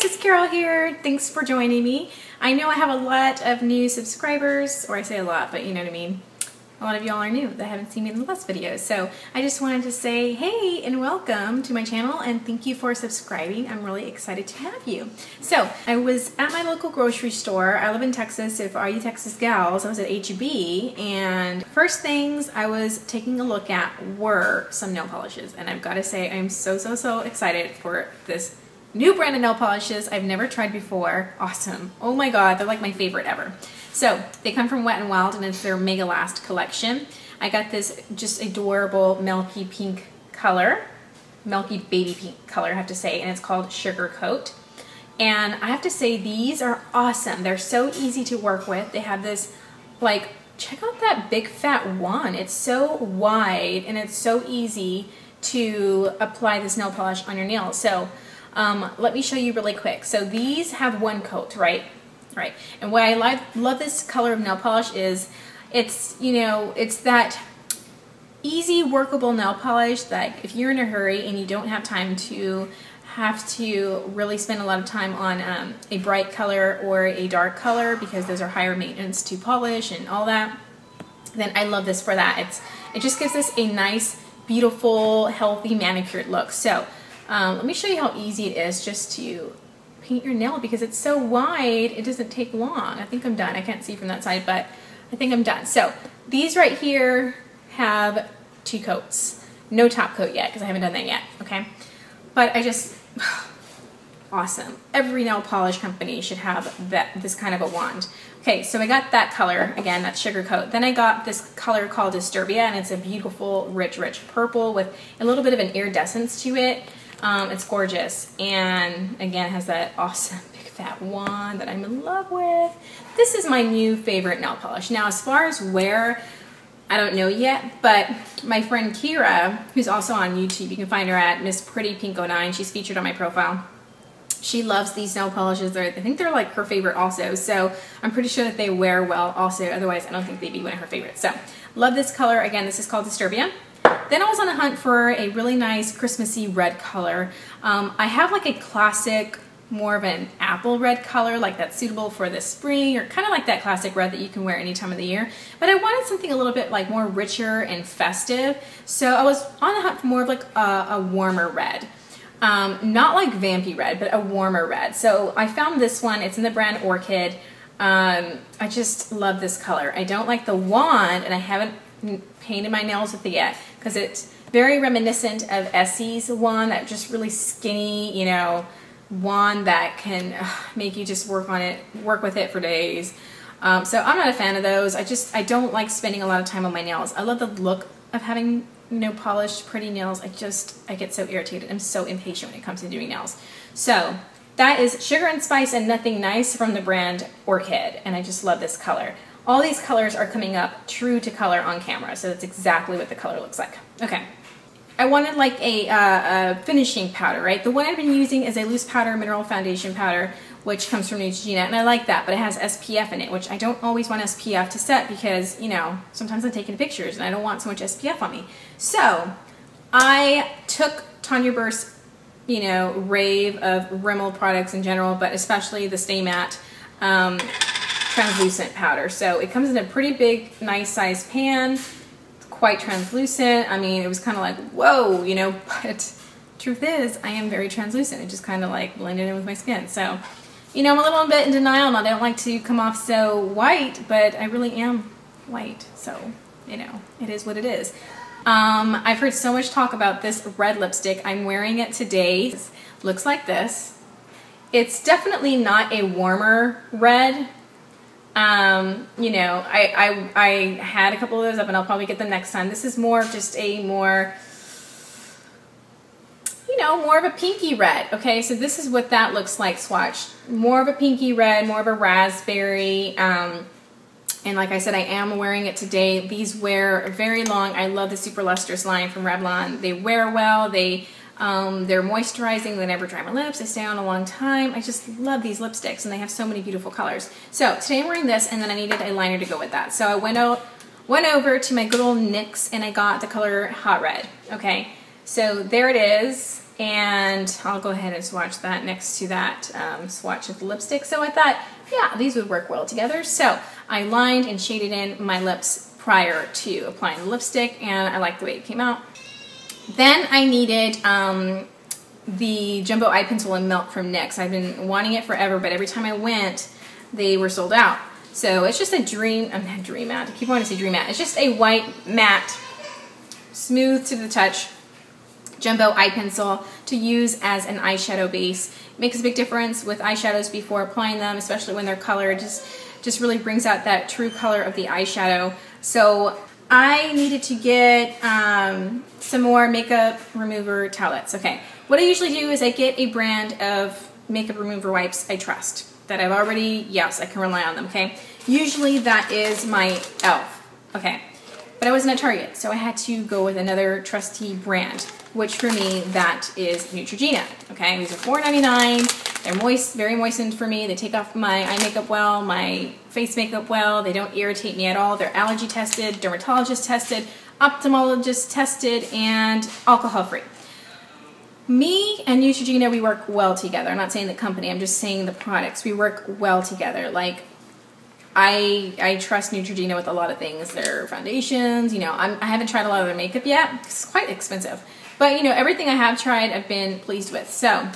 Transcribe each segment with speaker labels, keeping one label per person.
Speaker 1: guys, it's Carol here. Thanks for joining me. I know I have a lot of new subscribers, or I say a lot, but you know what I mean. A lot of y'all are new that haven't seen me in the last videos. So I just wanted to say hey and welcome to my channel and thank you for subscribing. I'm really excited to have you. So I was at my local grocery store. I live in Texas, so for all you Texas gals, I was at HEB and first things I was taking a look at were some nail polishes. And I've got to say I'm so, so, so excited for this new brand of nail polishes I've never tried before. Awesome. Oh my god, they're like my favorite ever. So they come from Wet n Wild and it's their Mega Last collection. I got this just adorable milky pink color, milky baby pink color I have to say, and it's called Sugar Coat. And I have to say these are awesome. They're so easy to work with. They have this like, check out that big fat wand. It's so wide and it's so easy to apply this nail polish on your nails. So um, let me show you really quick. So these have one coat, right? Right. And why I like, love this color of nail polish is it's, you know, it's that easy workable nail polish that if you're in a hurry and you don't have time to have to really spend a lot of time on um, a bright color or a dark color because those are higher maintenance to polish and all that, then I love this for that. It's, it just gives us a nice, beautiful, healthy manicured look. So um, let me show you how easy it is just to paint your nail because it's so wide, it doesn't take long. I think I'm done. I can't see from that side, but I think I'm done. So these right here have two coats. No top coat yet because I haven't done that yet, okay? But I just, awesome. Every nail polish company should have that this kind of a wand. Okay, so I got that color, again, that sugar coat. Then I got this color called Disturbia, and it's a beautiful, rich, rich purple with a little bit of an iridescence to it. Um, it's gorgeous. And again, has that awesome big fat wand that I'm in love with. This is my new favorite nail polish. Now, as far as where, I don't know yet, but my friend Kira, who's also on YouTube, you can find her at Miss Pretty Pink 09. She's featured on my profile. She loves these nail polishes. They're, I think they're like her favorite also. So I'm pretty sure that they wear well also. Otherwise, I don't think they'd be one of her favorites. So love this color. Again, this is called Disturbia. Then I was on a hunt for a really nice Christmassy red color. Um, I have like a classic, more of an apple red color, like that's suitable for the spring, or kind of like that classic red that you can wear any time of the year. But I wanted something a little bit like more richer and festive. So I was on the hunt for more of like a, a warmer red. Um, not like vampy red, but a warmer red. So I found this one, it's in the brand Orchid. Um, I just love this color. I don't like the wand, and I haven't painted my nails with it yet because it's very reminiscent of Essie's wand, that just really skinny, you know, wand that can uh, make you just work on it, work with it for days. Um, so I'm not a fan of those. I just, I don't like spending a lot of time on my nails. I love the look of having, you know, polished, pretty nails. I just, I get so irritated. I'm so impatient when it comes to doing nails. So that is Sugar and Spice and Nothing Nice from the brand Orchid. And I just love this color. All these colors are coming up true to color on camera, so that's exactly what the color looks like. Okay. I wanted like a, uh, a, finishing powder, right? The one I've been using is a loose powder mineral foundation powder, which comes from Neutrogena, and I like that, but it has SPF in it, which I don't always want SPF to set because, you know, sometimes I'm taking pictures and I don't want so much SPF on me. So, I took Tanya Burr's, you know, rave of Rimmel products in general, but especially the Stay Matte. Um, translucent powder. So it comes in a pretty big, nice size pan. It's quite translucent. I mean, it was kind of like, whoa, you know, but truth is, I am very translucent. It just kind of like blended in with my skin. So, you know, I'm a little bit in denial and I don't like to come off so white, but I really am white. So, you know, it is what it is. Um, I've heard so much talk about this red lipstick. I'm wearing it today. It looks like this. It's definitely not a warmer red um, you know, I, I, I had a couple of those up and I'll probably get them next time. This is more just a more, you know, more of a pinky red. Okay, so this is what that looks like swatched. More of a pinky red, more of a raspberry. Um, and like I said, I am wearing it today. These wear very long. I love the Super Lustrous line from Revlon. They wear well. They um, they're moisturizing, they never dry my lips, they stay on a long time. I just love these lipsticks and they have so many beautiful colors. So today I'm wearing this and then I needed a liner to go with that. So I went out, went over to my good old NYX and I got the color Hot Red, okay? So there it is. and I'll go ahead and swatch that next to that um, swatch of the lipstick. So I thought, yeah, these would work well together. So I lined and shaded in my lips prior to applying the lipstick and I like the way it came out. Then I needed um, the Jumbo Eye Pencil in Milk from NYX. I've been wanting it forever, but every time I went, they were sold out. So it's just a dream, I'm not dream matte, I keep wanting to say dream matte. It's just a white matte, smooth to the touch, jumbo eye pencil to use as an eyeshadow base. It makes a big difference with eyeshadows before applying them, especially when they're colored. Just, just really brings out that true color of the eyeshadow. So I needed to get um, some more makeup remover towelettes. Okay, what I usually do is I get a brand of makeup remover wipes I trust that I've already, yes, I can rely on them, okay? Usually that is my e.l.f., okay? But I wasn't at Target, so I had to go with another trusty brand, which for me, that is Neutrogena, okay? These are $4.99. They're moist, very moistened for me. They take off my eye makeup well, my face makeup well. They don't irritate me at all. They're allergy tested, dermatologist tested, ophthalmologist tested, and alcohol free. Me and Neutrogena, we work well together. I'm not saying the company, I'm just saying the products. We work well together. Like, I I trust Neutrogena with a lot of things. Their foundations, you know, I'm, I haven't tried a lot of their makeup yet. It's quite expensive. But, you know, everything I have tried, I've been pleased with. So,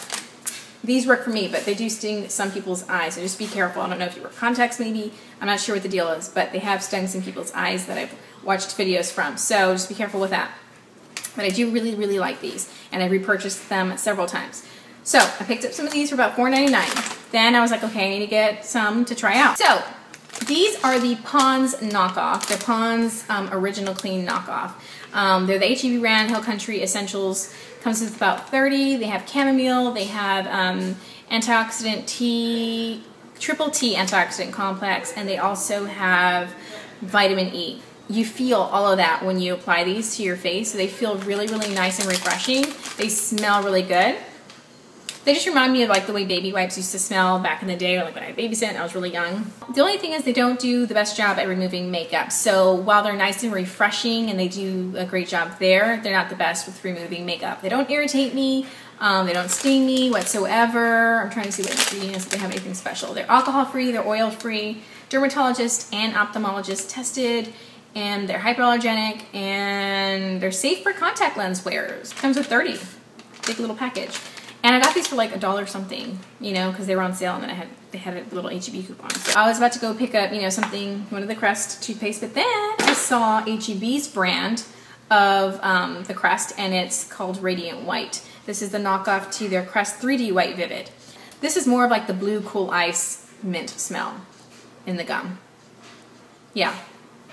Speaker 1: these work for me, but they do sting some people's eyes, so just be careful. I don't know if you wear contacts maybe. I'm not sure what the deal is, but they have stung some people's eyes that I've watched videos from. So just be careful with that. But I do really, really like these, and I repurchased them several times. So I picked up some of these for about $4.99. Then I was like, okay, I need to get some to try out. So these are the Pond's knockoff. They're Pond's um, original clean knockoff. Um, they're the HEB brand, Hill Country Essentials. Comes with about 30. They have chamomile. They have um, antioxidant tea, triple T antioxidant complex, and they also have vitamin E you feel all of that when you apply these to your face. So they feel really, really nice and refreshing. They smell really good. They just remind me of like the way baby wipes used to smell back in the day or like when I babysat I was really young. The only thing is they don't do the best job at removing makeup. So while they're nice and refreshing and they do a great job there, they're not the best with removing makeup. They don't irritate me. Um, they don't sting me whatsoever. I'm trying to see what ingredients, if they have anything special. They're alcohol free, they're oil free, dermatologist and ophthalmologist tested, and they're hypoallergenic and they're safe for contact lens wearers. Comes with 30, big little package. And I got these for like a dollar something, you know, because they were on sale and then I had they had a little HEB coupon. So I was about to go pick up, you know, something, one of the Crest toothpaste, but then I saw HEB's brand of um, the Crest and it's called Radiant White. This is the knockoff to their Crest 3D White Vivid. This is more of like the blue cool ice mint smell in the gum. Yeah,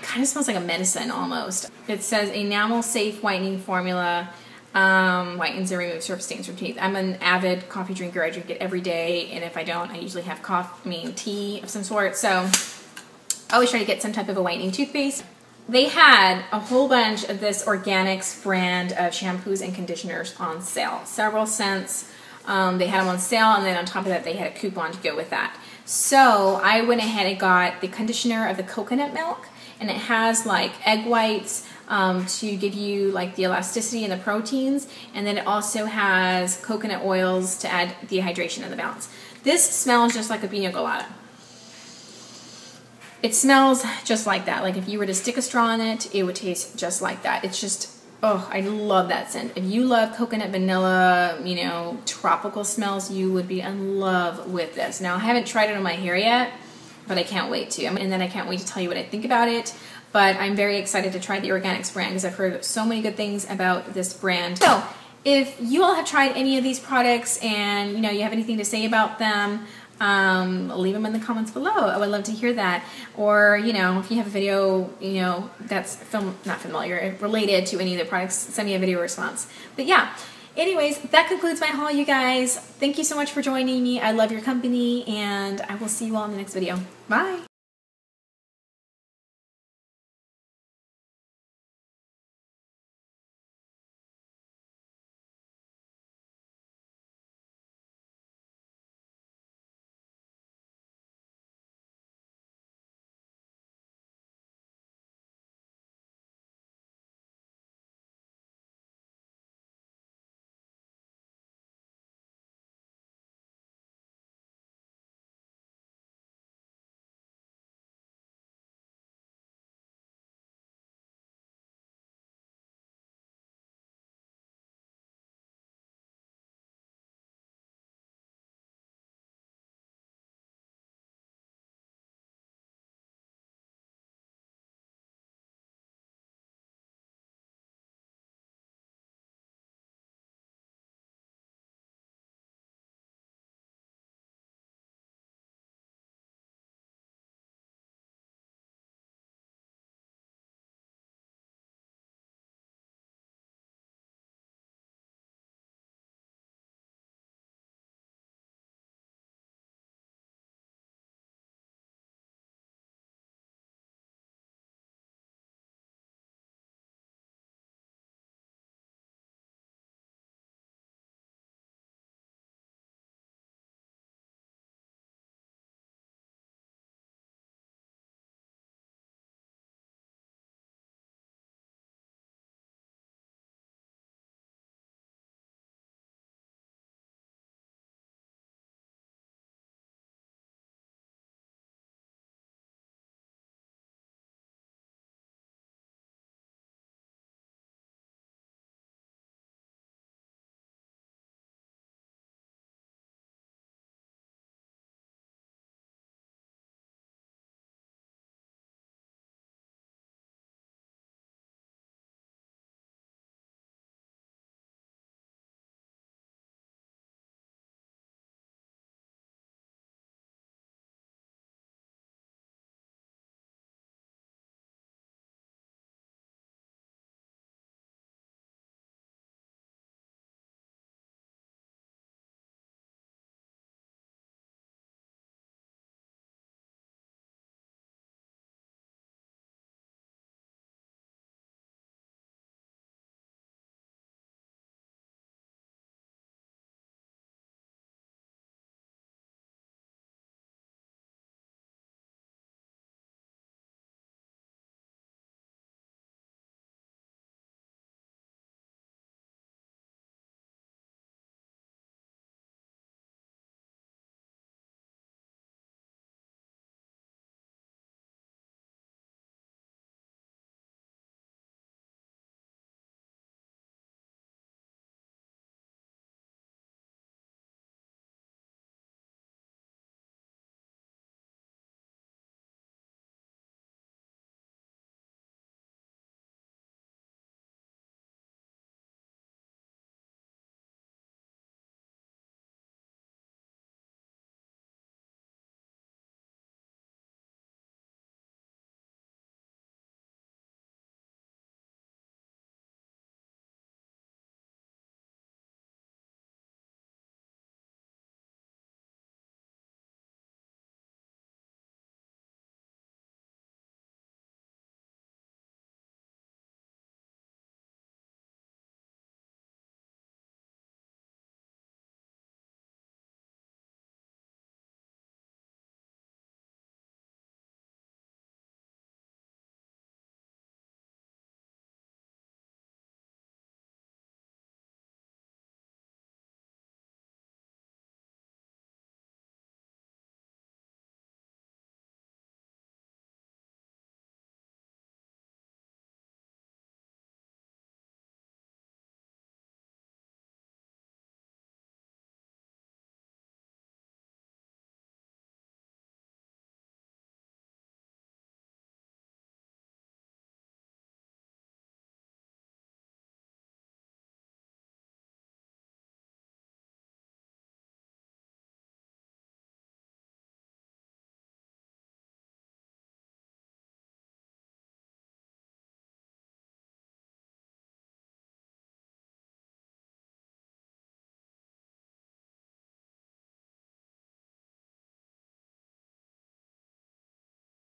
Speaker 1: kind of smells like a medicine almost. It says enamel safe whitening formula um, whitens and removes surface stains from teeth. I'm an avid coffee drinker. I drink it every day, and if I don't, I usually have coffee, I mean tea of some sort. So I always try to get some type of a whitening toothpaste. They had a whole bunch of this Organix brand of shampoos and conditioners on sale, several cents. Um, they had them on sale, and then on top of that, they had a coupon to go with that. So I went ahead and got the conditioner of the coconut milk and it has like egg whites um, to give you like the elasticity and the proteins and then it also has coconut oils to add the hydration and the balance. This smells just like a pina colada. It smells just like that. Like if you were to stick a straw in it, it would taste just like that. It's just, oh, I love that scent. If you love coconut vanilla, you know, tropical smells, you would be in love with this. Now, I haven't tried it on my hair yet, but I can't wait to. And then I can't wait to tell you what I think about it. But I'm very excited to try the Organix brand because I've heard so many good things about this brand. So if you all have tried any of these products and you know you have anything to say about them, um, leave them in the comments below. I would love to hear that. Or, you know, if you have a video, you know, that's film not familiar, related to any of the products, send me a video response. But yeah, Anyways, that concludes my haul, you guys. Thank you so much for joining me. I love your company, and I will see you all in the next video. Bye!